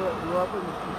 弱くに。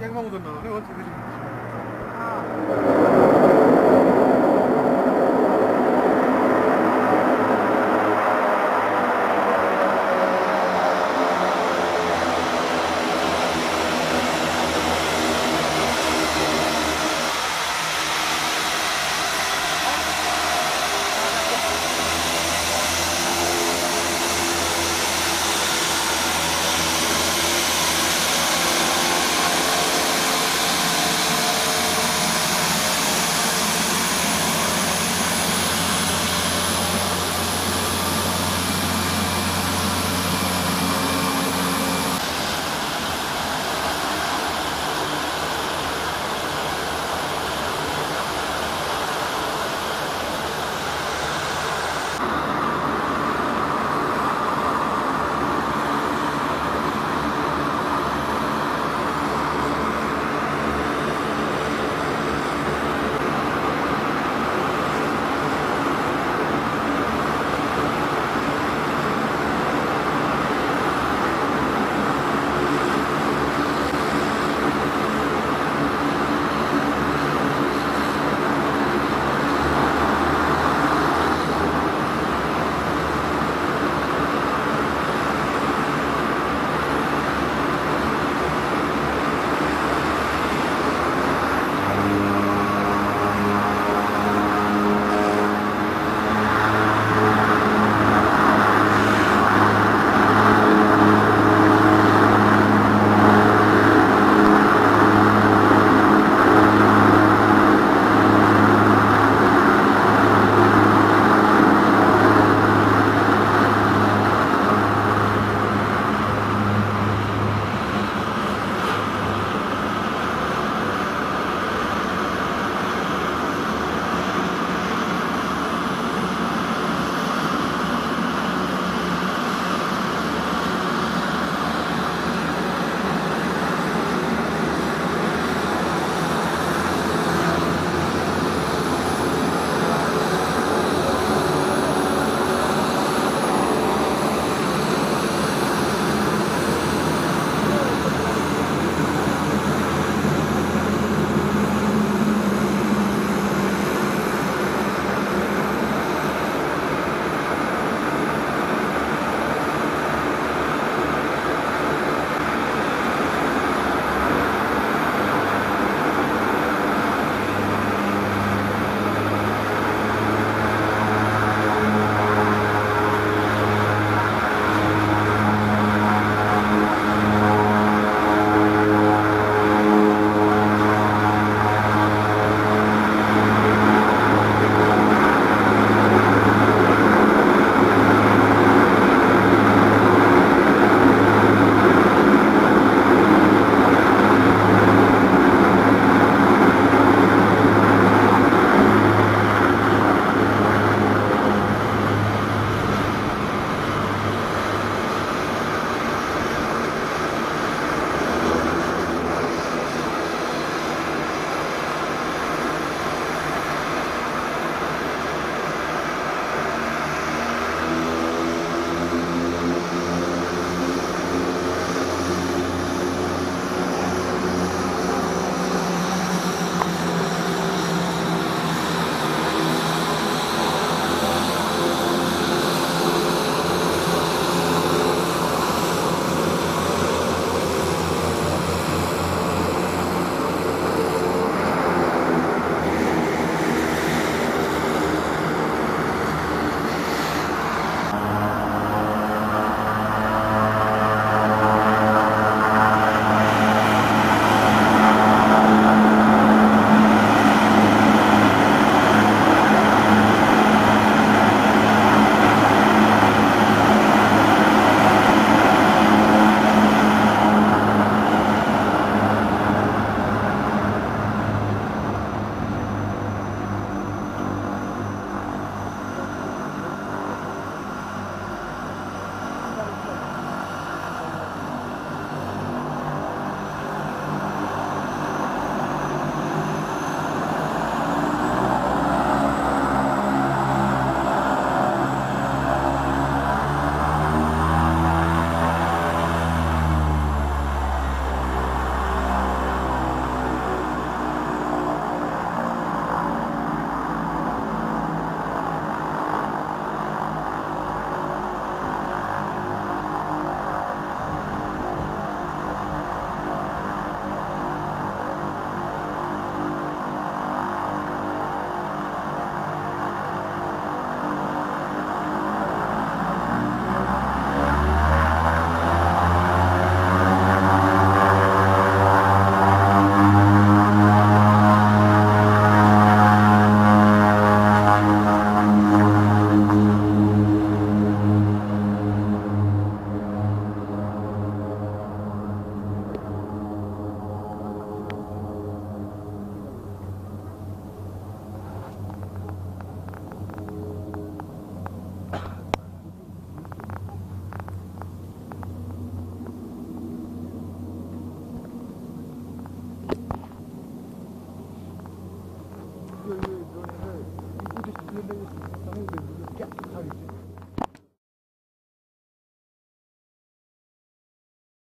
쨍망 묻었나? 내가 어떻게 그지?